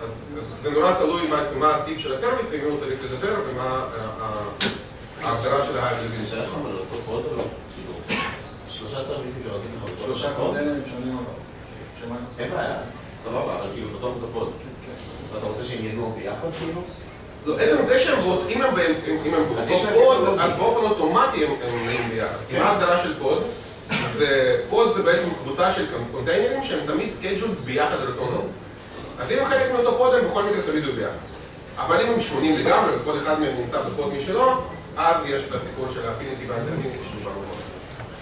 אז אז זה נורא תלוי מה הטיב של הסרוויסים, אם הוא צריך לדבר ומה ה- ה- ההגדרה של על אותו קוד, אבל כאילו, שלושה סרוויסים שרצים לך שלושה שונים אבל. אין בעיה, סבבה, אבל כאילו בתוך אותו קוד. ואתה רוצה שהם ינועו ביחד כאילו? לא, עצם זה שהם בוט, אם הם הם אז. אז באופן אוטומטי הם נעים ביחד. כי כן. מה ההגדרה של pod? זה- pod זה בעצם קבוצה של קונטיינרים שהם תמיד scheduled ביחד על אותו node. אז אם חלק מאותו pod, הם בכל מקרה תמיד יהיו ביחד. אבל אם הם שונים לגמרי, וכל אחד מהם נמצא ב pod משלו, אז יש את הסיפור של ה affinity וה anti-affinity שדיברנו עליו.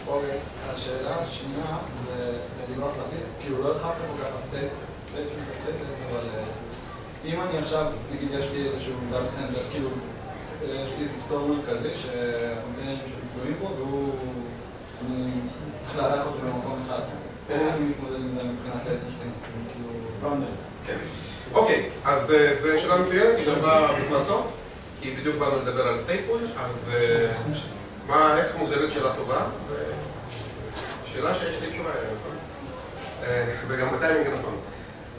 אוקיי, השאלה השנייה זה דיבר פרטי, כאילו לא כל כך אבל אה, אם אני עכשיו, נגיד יש לי איזשהו data center, כאילו אה, יש לי store מרכזי שהקונטיינרים שלי תלויים בו והוא, אני צריך לארח אותו במקום אחד, איך אני מתמודד עם זה מבחינת latency? כאילו, כן. אוקיי, אז אה, זו שאלה מצוינת, היא גם באה בזמן טוב, כי בדיוק באנו לדבר על stateful, אז אה, מה, איך מוגדרת שאלה טובה? שאלה שיש לי תשובה נכון? אה, וגם בטיימינג נכון.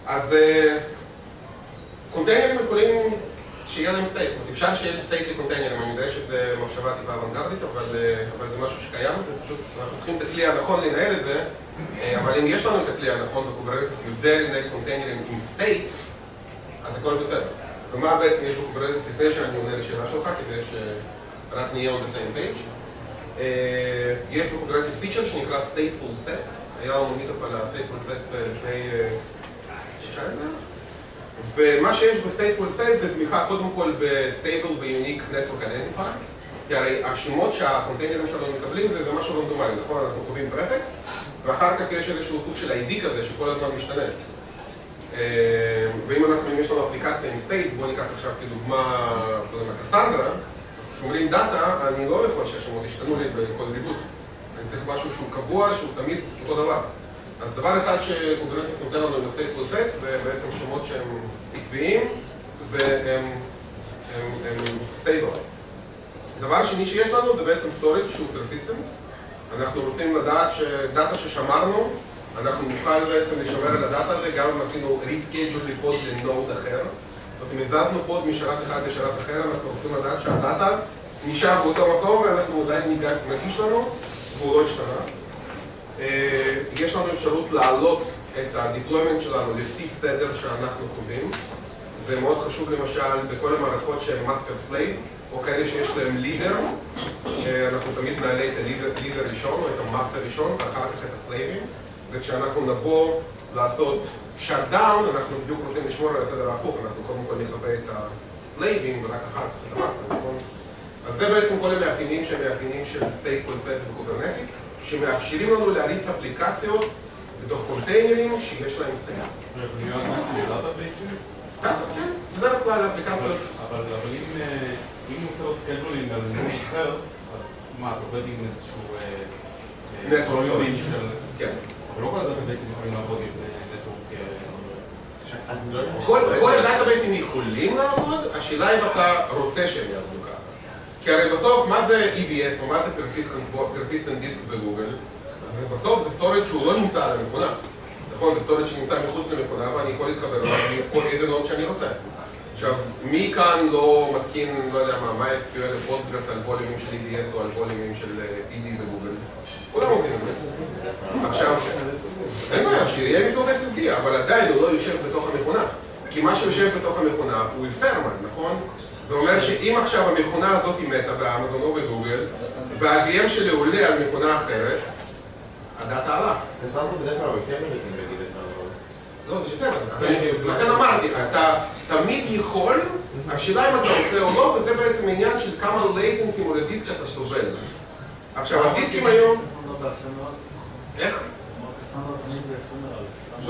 אז קונטיינרים יכולים, שיהיה להם state. זאת אומרת, אפשר שיהיה state לקונטיינרים, אני יודע שזו מחשבה טיפה אוונגרדית, אבל, אה, אבל זה משהו שקיים, ופשוט אנחנו צריכים את הכלי הנכון לנהל את זה, אה, אבל אם יש לנו את הכלי הנכון ב Kubernetes יודע לנהל קונטיינרים עם state, אז הכל בסדר. ומה בעצם יש ב Kubernetes לפני שאני עונה לשאלה שלך, כדי שרק נהיה same page? אה, יש ב Kubernetes פיצ'ר שנקרא stateful sets, היה לנו מיטאפ על ה-stateful sets אה, לפני שישה ימים. ומה שיש ב-stateful set זה תמיכה קודם כל ב-stable ו-unique network identifiers כי הרי השמות שהקונטיינרים שלנו מקבלים זה, משהו רנדומלי, נכון? אנחנו קובעים prefix ואחר כך יש איזשהו סוג של ID כזה שכל הזמן משתנה. אה, ואם אנחנו, אם יש לנו אפליקציה עם ספייס, בואו ניקח עכשיו כדוגמה, לא יודע קסנדרה שומרים דאטה, אני לא יכול שהשמות ישתנו לי בכל reboot. אני צריך משהו שהוא קבוע, שהוא תמיד אותו דבר אז דבר אחד ש Kubernetes נותן לנו stateful sets זה בעצם שמות שהם עקביים והם הם, הם stable. דבר שני שיש לנו זה בעצם storage שהוא persistent. אנחנו רוצים לדעת שדאטה ששמרנו, אנחנו נוכל בעצם לשמר על הדאטה הזה גם אם עשינו reschedule ל pod ל node אחר. זאת אומרת, אם הזזנו pod משרת אחד לשרת אחר, אנחנו רוצים לדעת שהדאטה נשאר באותו מקום ואנחנו עדיין נגיש לנו והוא לא השתנה. אה, יש לנו אפשרות להעלות את ה-deployment שלנו לפי סדר שאנחנו קובעים. זה מאוד חשוב למשל בכל המערכות שהן master slave, או כאלה שיש להם leader, אה, אנחנו תמיד נעלה את ה-leader ראשון או את ה master ראשון ואחר כך את הסלייבים, וכשאנחנו נבוא לעשות shutdown, אנחנו בדיוק רוצים לשמור על הסדר ההפוך, אנחנו קודם כל נכבה את הסלייבים ורק אחר כך את ה master, נכון? אז זה בעצם כל המאפיינים שהם מאפיינים של stateful set ב Kubernetes. שמאפשרים לנו להריץ אפליקציות בתוך קונטיינרים שיש להם state. זה? דאטה, כן, בדרך כלל אפליקציות. אבל אבל אם אה, אם הוא עושה לו scheduling על node אחר, אז מה, אתה עובד עם איזשהו... אה, אה. של... כן. אבל לא כל ה databases יכולים לעבוד עם network... אני לא. כל כל ה databases יכולים לעבוד, השאלה אם אתה רוצה שהם יעבדו. כי הרי בסוף, מה זה EBS או מה זה Persistent Disk בגוגל? בסוף זה storage שהוא לא נמצא על המכונה. נכון, זה storage שנמצא מחוץ למכונה ואני יכול להתחבר אליו מכל איזה node שאני רוצה. עכשיו, מי כאן לא מתקין, לא יודע מה, MySQL או Postgres על volumeים של EBS או על volumeים של אה, PD בגוגל? כולם עושים את זה. עכשיו, אין בעיה, שיהיה איתו SSD, אבל עדיין הוא לא יושב בתוך המכונה. כי מה שיושב בתוך המכונה הוא פרמן, נכון? זה אומר שאם עכשיו המכונה הזאת היא מתה באמזון או בגוגל, וה-VM שלי עולה על מכונה אחרת, הדאטה הלך. קסנדרה בדרך כלל כן מריצים בגיל אפשר לא, זה בסדר. אתה- לכן אמרתי, אתה תמיד יכול, השאלה אם אתה רוצה או לא, וזה בעצם עניין של כמה לייטנסים או לדיסק אתה סובל. עכשיו, הדיסקים היום... איך?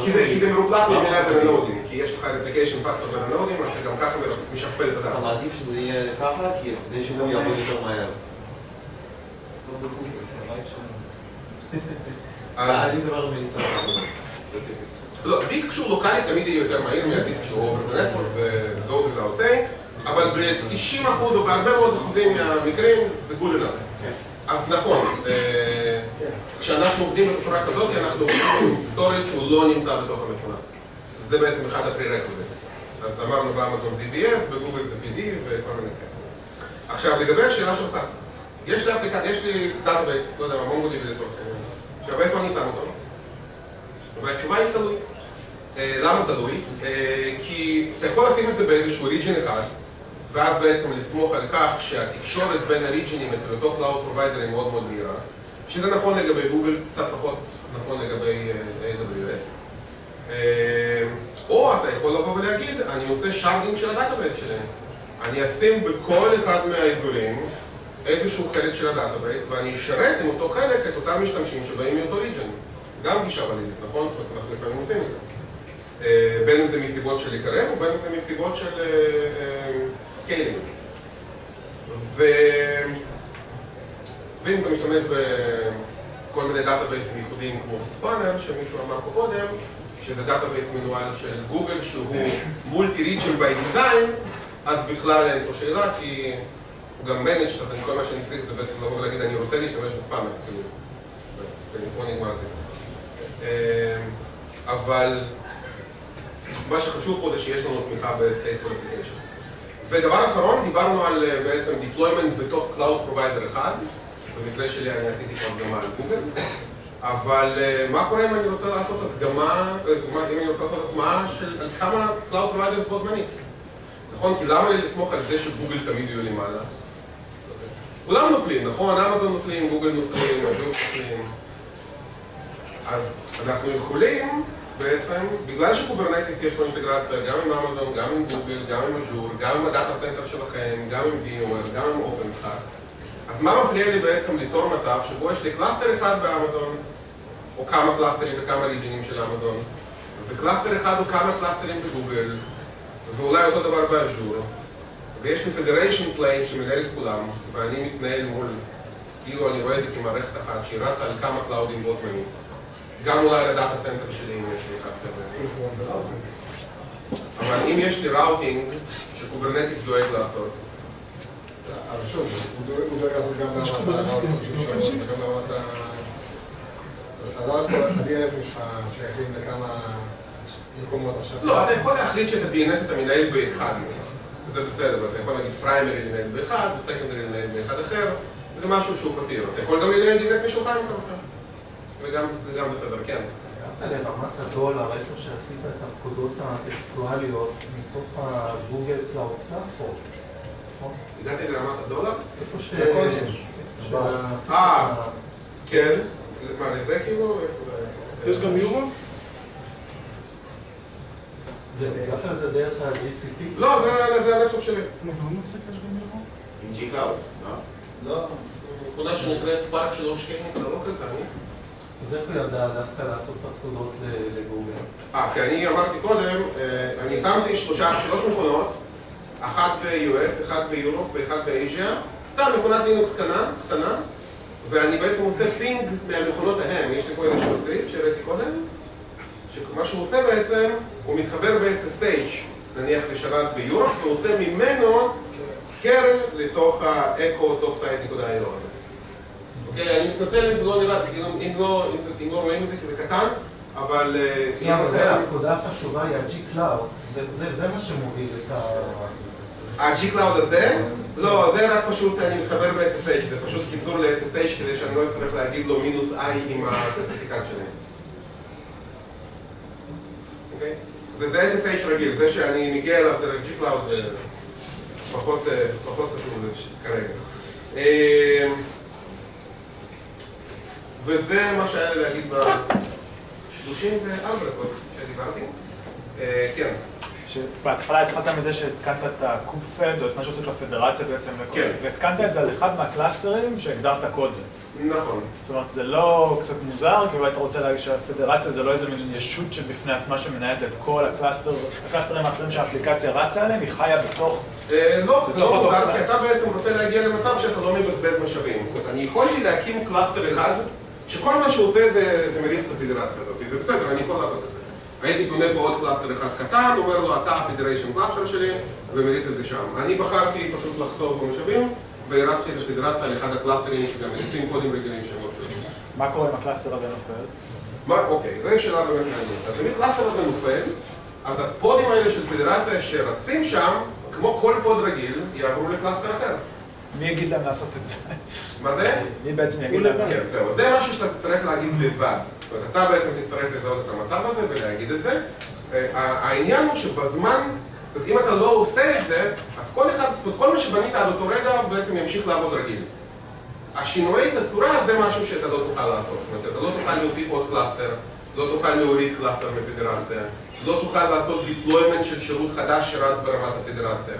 כי זה, זה מרופלט מבחינת הנודים, כי יש לך replication factor בין הנודים, אז זה גם ככה משכפל את אתה הדאטה. מעדיף שזה יהיה ככה, כי כדי שהוא יעבוד יותר מהר. אז- אני מדבר מניסיון. לא, דיסק שהוא לוקאלי תמיד יהיה יותר מהיר מהדיסק שהוא over the network ו-go without אבל ב-90% או בהרבה מאוד אחוזים מהמקרים זה good enough. אז נכון, אה, כשאנחנו עובדים בצורה כזאת, אנחנו עובדים עם storage שהוא לא נמצא בתוך המכונה. זה בעצם אחד ה-prerequisites. אז אמרנו באמזון זה EBS, בגוגל זה PD וכל מיני כאלה. עכשיו, לגבי השאלה שלך, יש לי אפליקציה, יש לי database, לא יודע מה, MongoDB לצורך העניין. עכשיו, איפה אני שם אותו? והתשובה היא תלוי. אה, למה תלוי? אה, כי אתה יכול לשים את זה באיזשהו region אחד, ואז בעצם לסמוך על כך שהתקשורת בין ה regionים אצל אותו Cloud Provider היא מאוד מאוד מהירה, שזה נכון לגבי גוגל, קצת פחות נכון לגבי אה, AWS. אה, או אתה יכול לבוא ולהגיד, אני עושה sharding של ה database שלי. אני אשים בכל אחד מהאזורים איזשהו חלק של ה database, ואני אשרת עם אותו חלק את אותם משתמשים שבאים מאותו region. גם גישה ולידית, נכון? אנחנו לפעמים עושים את זה. אה, בין אם זה מסיבות של לקרב, ובין אם זה מסיבות של scaling. ואם אתה משתמש בכל מיני databases ייחודיים כמו Spanner, שמישהו אמר פה קודם, שזה database מנוהל של גוגל שהוא multi region by design, אז בכלל אין פה שאלה, כי הוא גם managed אז כל מה שאני צריך זה בעצם לבוא ולהגיד אני רוצה להשתמש ב Spanner, כאילו, ופה נגמר זה. אה, אבל מה שחשוב פה זה שיש לנו תמיכה ב-Stateful Application. ודבר אחרון, דיברנו על אה, בעצם deployment בתוך Cloud Provider אחד, במקרה שלי אני עשיתי פה הדגמה על גוגל, אבל אה, מה קורה אם אני רוצה לעשות הדגמה, אה, אם אני רוצה לעשות הדגמה של על כמה Cloud Provider בו זמנית? נכון? כי למה לי לסמוך על זה שגוגל תמיד יהיו למעלה? כולם נופלים, נכון? אמזון נופלים, גוגל נופלים, אג'ור נופלים. אז אנחנו יכולים בעצם, בגלל ש Kubernetes יש לו אינטגרציה גם עם אמזון, גם עם גוגל, גם עם אג'ור, גם עם ה data center שלכם, גם עם VMware, גם עם OpenStack, אז מה מפריע לי בעצם ליצור מצב שבו יש לי cluster אחד באמזון, או כמה clusterים וכמה regionים של אמזון, ו cluster אחד או כמה clusterים בגוגל, ואולי אותו דבר ב Azure, ויש לי federation plane שמנהל את כולם, ואני מתנהל מול, כאילו אני רואה את זה כמערכת אחת שהיא רצה על כמה cloudים בו זמנית. גם אולי על ה data center שלי אם יש לי אחד כזה. אבל אם יש לי routing ש Kubernetes דואג לעשות, אבל שוב, הוא דואג- לעשות גם ברמת ברמת ה... ה-DNSים שלך שייכים לכמה מקומות עכשיו. לא, אתה יכול להחליט שאת ה-DNS אתה מנהל באחד מהם. זה בסדר, אתה יכול להגיד primary לנהל באחד, ו secondary לנהל באחד אחר, זה משהו שהוא פתיר. אתה יכול גם לנהל DNS משלך אם אתה רוצה. וגם זה גם בסדר, כן. הגעת לרמת הדולר, איפה שעשית את הפקודות הטקסטואליות מתוך ה Google Cloud Platform. נכון? הגעתי לרמת הדולר? איפה ש... שעשית- אה, כן. מה, לזה כאילו? זה? יש גם יורו? זה הגעת לזה דרך ה-GCP? לא, זה- זה הלפטופ שלי. עם G Cloud, לא? לא. נקודה שנקראת פארק של ראש קיימינג, זה לא כלכלי. אז איך הוא ידע דווקא לעשות את הפקודות ל- לגוגל? אה, כי אני אמרתי קודם, אה, אני שמתי שלוש מכונות, אחת ב-US, אחת ביורופ ואחת באזיה, סתם מכונת לינוקס קטנה, קטנה, ואני בעצם עושה ping מהמכונות ההם. יש לי פה איזשהו script שהראיתי קודם, שמה שהוא עושה בעצם, הוא מתחבר ב-SSH, נניח לשרת ב Europe, ועושה ממנו curl לתוך ה-echo.site.io. אוקיי, אני מתנצל אם זה לא נראה, אם לא, לא רואים את זה כי זה קטן, אבל אה, לא, החשובה היא ה- gcloud, זה- זה זה מה שמוביל את ה... ה-G-Cloud הזה? לא, זה רק פשוט, אני מתחבר ב-SSH, זה פשוט קיצור ל-SSH כדי שאני לא אצטרך להגיד לו מינוס I עם הסרטיפיקט שלהם. אוקיי? וזה SSH רגיל, זה שאני מגיע אליו דרך G-Cloud אה, פחות אה, פחות חשוב כרגע. אה, וזה מה שהיה לי להגיד ב-34 דקות שדיברתי. אה, כן. שבהתחלה התחלת מזה שהתקנת את ה kubefed, או את מה שעושה את הפדרציה בעצם, כן. והתקנת את זה על אחד מהקלאסטרים שהגדרת קודם. נכון. זאת אומרת, זה לא קצת מוזר, כי אולי אתה רוצה להגיד שהפדרציה זה לא איזה מין ישות שבפני עצמה שמנהלת את כל הקלאסטר, ה clusterים האחרים שהאפליקציה רצה עליהם, היא חיה בתוך... אה, לא, לא מוזר. כי אתה בעצם רוצה להגיע למצב שאתה לא מבזבז משאבים. אני יכולתי להקים cluster אחד, שכל מה שהוא עושה זה זה מריץ את הפדרציה הזאת. זה בסדר, אני יכול לעשות את זה. הייתי בונה פה עוד cluster אחד קטן, אומר לו, אתה ה federation cluster שלי, ומריץ את זה שם. אני בחרתי פשוט לחסוך במשאבים, והרצתי את הפדרציה על אחד הקלאסטרים שגם מריצים פודים רגילים שהם לא קשורים. מה קורה אם ה cluster הזה נופל? מה, אוקיי, זו שאלה באמת מעניינת. אז אם ה cluster הזה נופל, אז הפודים האלה של פדרציה שרצים שם, כמו כל pod רגיל, יעברו ל cluster אחר. מי יגיד להם לעשות את זה? מה זה? מי בעצם יגיד להם? כן, זהו. זה משהו שאתה תצטרך להגיד לבד. זאת אומרת, אתה בעצם תצטרך לזהות את המצב הזה ולהגיד את זה. אה, העניין הוא שבזמן, זאת אומרת, אם אתה לא עושה את זה, אז כל אחד, זאת אומרת, כל מה שבנית עד אותו רגע בעצם ימשיך לעבוד רגיל. השינויי תצורה זה משהו שאתה לא תוכל לעשות. זאת אומרת, אתה לא תוכל להוסיף עוד cluster, לא תוכל להוריד cluster מפדרציה, לא תוכל לעשות deployment של שירות חדש שרץ ברמת הפדרציה.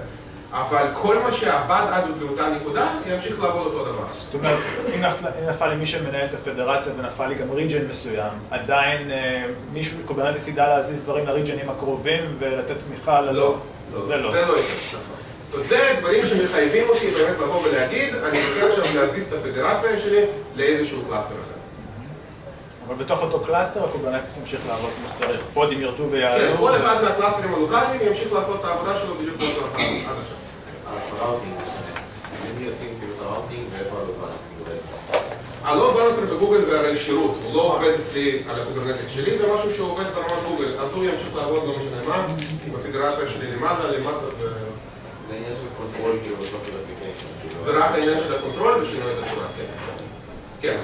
אבל כל מה שעבד עד לאותה נקודה, ימשיך לעבוד אותו דבר. זאת אומרת, אם נפל- לי מי שמנהל את הפדרציה ונפל לי גם region מסוים, עדיין אה, מישהו, Kubernetes ידע להזיז דברים לריג'נים הקרובים ולתת תמיכה ל... לא, זה לא. זה לא יקרה. זה דברים שמחייבים אותי באמת לבוא ולהגיד, אני רוצה עכשיו להזיז את הפדרציה שלי לאיזשהו cluster אחר. אבל בתוך אותו cluster ה Kubernetes ימשיך לעבוד כמו שצריך. פודים ירדו כן, ויעלו. כל אחד מהקלאסטרים הלוקאליים ימשיך לעשות את העבודה שלו בדיוק כמו עשה עד עכשיו. כאילו? ה load balancer בגוגל זה הרי שירות, הוא לא עובד אצלי על ה Kubernetes שלי, זה משהו שעובד ברמת גוגל, אז הוא ימשיך לעבוד לא משנה מה, בפדרציה שלי למעלה, למטה ו... זה עניין של העניין של ה control ושינוי את התמונה, כן.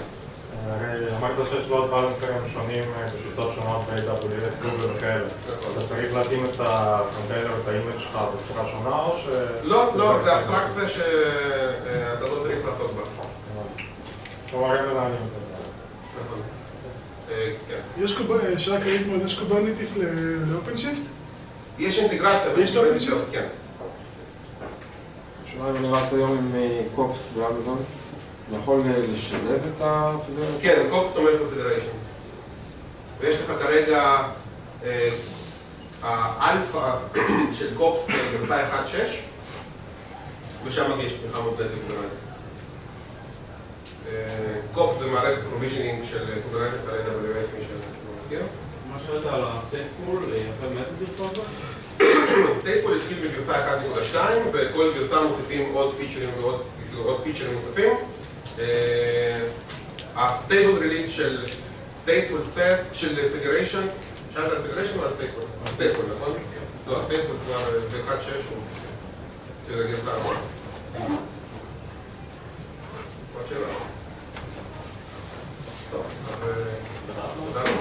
כן. הרי אמרת שיש לו load בלנסרים שונים אה, בשיטות שונות ב-AWS, גוגל וכאלה. אתה צריך להתאים את הקונטיינר ואת ה image שלך בצורה שונה או ש... לא, לא, זה אבסטרקציה שאתה לא צריך לעסוק בה. כלומר, הם מנהלים את זה. אה, כן. יש שאלה כללית מאוד, יש Kubernetes ל OpenShift? יש אינטגרציה יש לו Kubernetes, כן. אם אני רץ היום עם אה, kops באמזון, יכול אה, לשלב את הפדרציה? כן, kops תומך ב federation. ויש לך כרגע אה, האלפא של kops גרסה 1.6 ושם יש תמיכה מובנית ל Kubernetes. אה, kops זה מערכת provisioning של Kubernetes על AWS, מי שלא מכיר. מה שאלת על ה-stateful, החל מאיזה גרסה זה? stateful התחיל בגרסה 1.2 וכל גרסה מוסיפים עוד פיצ'רים ועוד עוד פיצ'רים נוספים. ה stable release של stateful set של federation, שאלת על federation או על stateful? stateful, נכון? לא, stateful כבר ב-1.6 הוא שזה גרסה הבאה. עוד שאלה? טוב, אז אה, תודה רבה.